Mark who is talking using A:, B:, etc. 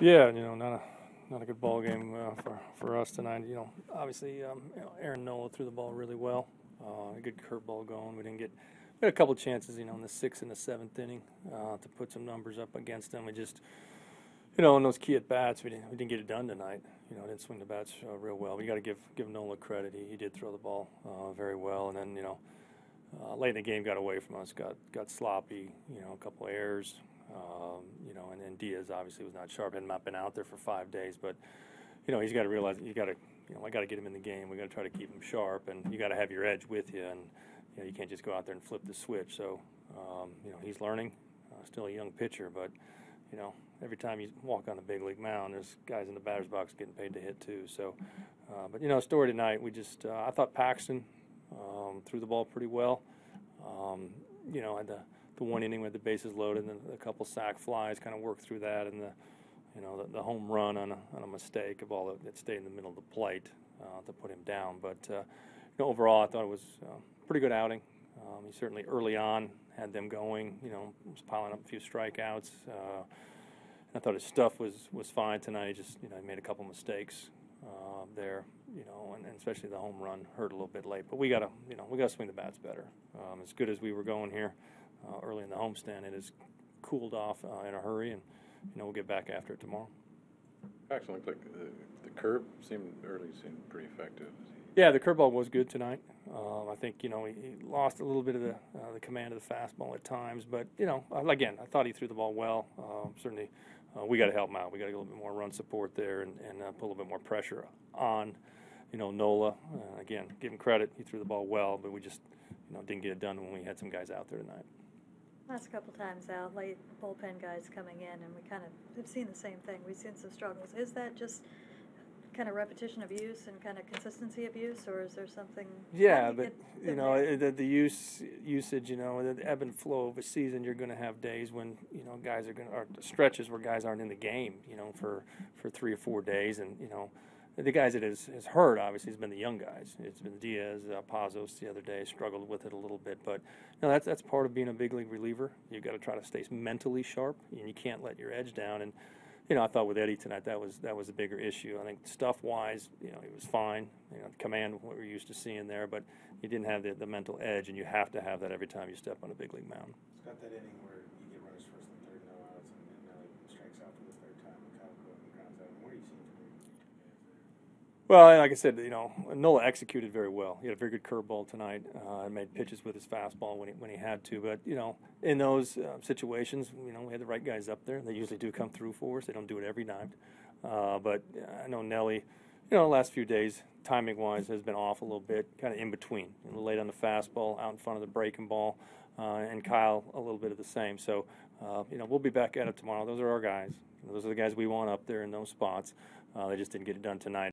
A: Yeah, you know, not a not a good ball game uh, for for us tonight. You know, obviously, um, you know, Aaron Nola threw the ball really well. Uh, a good curveball going. We didn't get we had a couple chances, you know, in the sixth and the seventh inning uh, to put some numbers up against them. We just, you know, in those key at bats, we didn't we didn't get it done tonight. You know, didn't swing the bats uh, real well. We got to give give Nola credit. He, he did throw the ball uh, very well, and then you know. Uh, late in the game, got away from us, got got sloppy, you know, a couple errors, um, you know, and, and Diaz obviously was not sharp, had not been out there for five days, but you know he's got to realize you got to, you know, I got to get him in the game. We got to try to keep him sharp, and you got to have your edge with you, and you know you can't just go out there and flip the switch. So um, you know he's learning, uh, still a young pitcher, but you know every time you walk on the big league mound, there's guys in the batter's box getting paid to hit too. So, uh, but you know, story tonight, we just uh, I thought Paxton um, threw the ball pretty well. Um, you know, had the the one inning with the bases loaded and a couple sac flies, kind of worked through that, and the you know the, the home run on a, on a mistake, of all that, stayed in the middle of the plate uh, to put him down. But uh, you know, overall, I thought it was a pretty good outing. Um, he certainly early on had them going. You know, was piling up a few strikeouts. Uh, I thought his stuff was was fine tonight. He just you know he made a couple mistakes uh, there. You know, and, and, especially the home run hurt a little bit late. But we gotta you know we gotta swing the bats better. Um, as good as we were going here uh, early in the homestand. It has cooled off uh, in a hurry, and you know we'll get back after it tomorrow.
B: Actually, looked like the, the curve seemed early seemed pretty effective.
A: Yeah, the curveball was good tonight. Um, I think you know he, he, lost a little bit of the uh, the command of the fastball at times, but you know again I thought he threw the ball well. Uh, certainly, uh, we got to help him out. We got to get a little bit more run support there and, and uh, put a little bit more pressure on. You know Nola uh, again, give him credit. He threw the ball well, but we just you know didn't get it done when we had some guys out there tonight.
C: Last couple times out, late bullpen guys coming in, and we kind of have seen the same thing. We've seen some struggles. Is that just kind of repetition of use and kind of consistency of use, or is there something?
A: Yeah, you but you know the, the use usage, you know, the ebb and flow of a season. You're going to have days when you know guys are going to, or stretches where guys aren't in the game, you know, for for three or four days, and you know the guys that has, has hurt obviously has been the young guys. It's been Diaz, uh, Pazos the other day struggled with it a little bit, but know, that's that's part of being a big league reliever. You've got to try to stay mentally sharp, and you can't let your edge down. And you know, I thought with Eddie tonight that was that was a bigger issue. I think stuff wise, you know, he was fine. You know, command what we're used to seeing there, but he didn't have the, the mental edge, and you have to have that every time you step on a big league mound.
D: It's got that inning where you get runners first and third, no outs, and then Nelly strikes out for the third time, and Kyle Cook grounds out. What are you from
A: well, like I said, you know, Nola executed very well. He had a very good curveball tonight. Uh, made pitches with his fastball when he when he had to. But you know, in those uh, situations, you know, we had the right guys up there. They usually do come through for us. They don't do it every night. Uh, but I know Nelly, you know, the last few days, timing wise, has been off a little bit, kind of in between. A little late on the fastball, out in front of the breaking ball, uh, and Kyle a little bit of the same. So, uh, you know, we'll be back at it tomorrow. Those are our guys. Those are the guys we want up there in those spots. Uh, they just didn't get it done tonight.